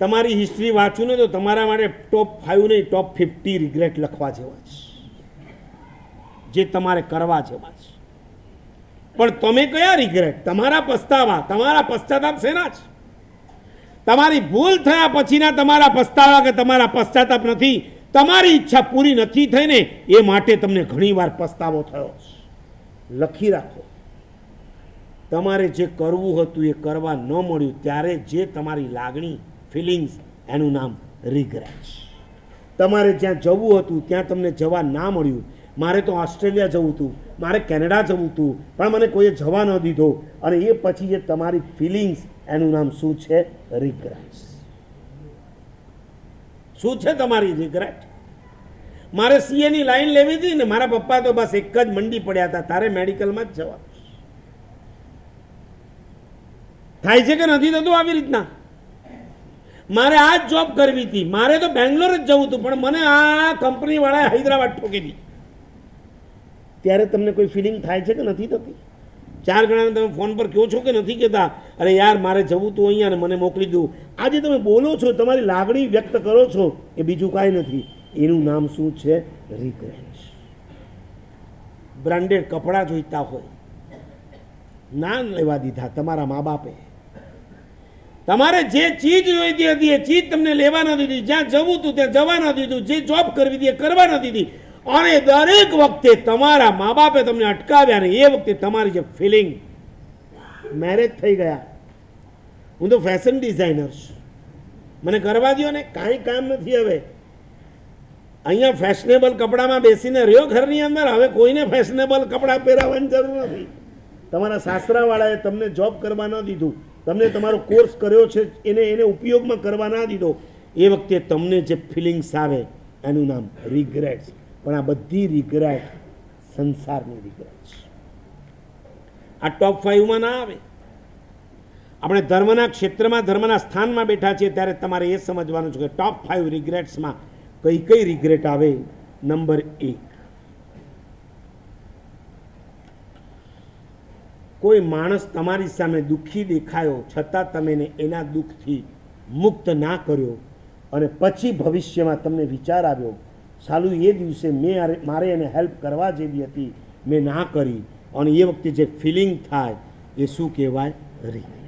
તમારી હિસ્ટ્રી વાંચું ને તો તમારા માટે ટોપ ફાઇવ નહીં ટોપ ફિફ્ટી રિગ્રેટ લખવા જેવા છે. જે તમારે કરવા જેવા છે. પણ તમે કયા રિગ્રેટ તમારા પસ્તાવા, તમારા પશ્ચાતાપ શેના છે? તમારી ભૂલ થયા પછીના તમારા પસ્તાવા કે તમારા પશ્ચાતાપ નથી? તમારી ઈચ્છા પૂરી નથી થઈને એ માટે તમને ઘણીવાર પસ્તાવો થયો લખી રાખો. તમારે જે કરવું હતું એ કરવા ન મળ્યું, ત્યારે જે તમારી લાગણી ફિલિંગ્સ એનું નામ રિગ્રેટ તમારે જ્યાં જવું હતું, ત્યાં તમને જવા ના મળ્યું. મારે તો ઓસ્ટ્રેલિયા જવું હતું, મારે કેનેડા જવું હતું, પણ મને કોઈએ જવા ન દીધો. અને એ પછી જે તમારી ફિલિંગ્સ એનું નામ શું છે? રિગ્રેટ શું છે તમારી રિગ્રેટ મારે સીએની લાઈન લેવી હતી ને મારા પપ્પા તો બસ એક જ મંડી પડ્યા હતા, તારે મેડિકલમાં જ જવા થાય છે કે નથી થતું આવી રીતના? મારે આ જ જોબ કરવી હતી. મારે તો બેંગ્લોર જ જવું હતું, પણ મને આ કંપનીવાળાએ હૈદરાબાદ ઠોકી દીધી. ત્યારે તમને કોઈ ફિલિંગ થાય છે કે નથી થતી? ચાર ગણાને તમે ફોન પર કહો છો કે નથી કહેતા? અરે યાર, મારે જવું તું અહીંયા ને મને મોકલી દઉં. આજે તમે બોલો છો, તમારી લાગણી વ્યક્ત કરો છો એ બીજું કાંઈ નથી. એનું નામ શું છે? રિગ્રેટ બ્રાન્ડેડ કપડાં જોઈતા હોય, ના લેવા દીધા તમારા મા બાપે. તમારે જે ચીજ જોઈતી હતી એ ચીજ તમને લેવા ન દીધી. જ્યાં જવું હતું ત્યાં જવા ન દીધું. જે જોબ કરવી હતી એ કરવા ન દીધી. અને દરેક વખતે તમારા મા બાપે તમને અટકાવ્યા ને એ વખતે તમારી જે ફિલિંગ મેરેજ થઈ ગયા. હું તો ફેશન ડિઝાઇનર છું. મને કરવા દો ને, કાંઈ કામ નથી હવે. અહીંયા ફેશનેબલ કપડામાં બેસીને રહ્યો ઘરની અંદર. હવે કોઈને ફેશનેબલ કપડાં પહેરાવવાની જરૂર નથી. તમારા સાસરાવાળાએ તમને જોબ કરવા ન દીધું. તમને તમારો કોર્સ કર્યો છે, એને એને ઉપયોગમાં કરવા ના દીધો, એ વખતે તમને જે ફિલિંગ્સ આવે, એનું નામ રિગ્રેટ પણ આ બધી રિગ્રેટ સંસારની રિગ્રેટ આ ટોપ ફાઈવમાં ના આવે. આપણે ધર્મના ક્ષેત્રમાં, ધર્મના સ્થાનમાં બેઠા છીએ ત્યારે તમારે એ સમજવાનું છે કે ટોપ ફાઈવ રિગ્રેટ્સમાં કઈ કઈ રિગ્રેટ આવે? નંબર એક. કોઈ માણસ તમારી સામે દુઃખી દેખાયો છતાં તમે એને એના દુઃખથી મુક્ત ના કર્યો. અને પછી ભવિષ્યમાં તમને વિચાર આવ્યો, સાલું, એ દિવસે મેં મારે એને હેલ્પ કરવા જેવી હતી. મેં ના કરી. અને એ વખતે જે ફિલિંગ થાય, એ શું કહેવાય? રિગ્રેટ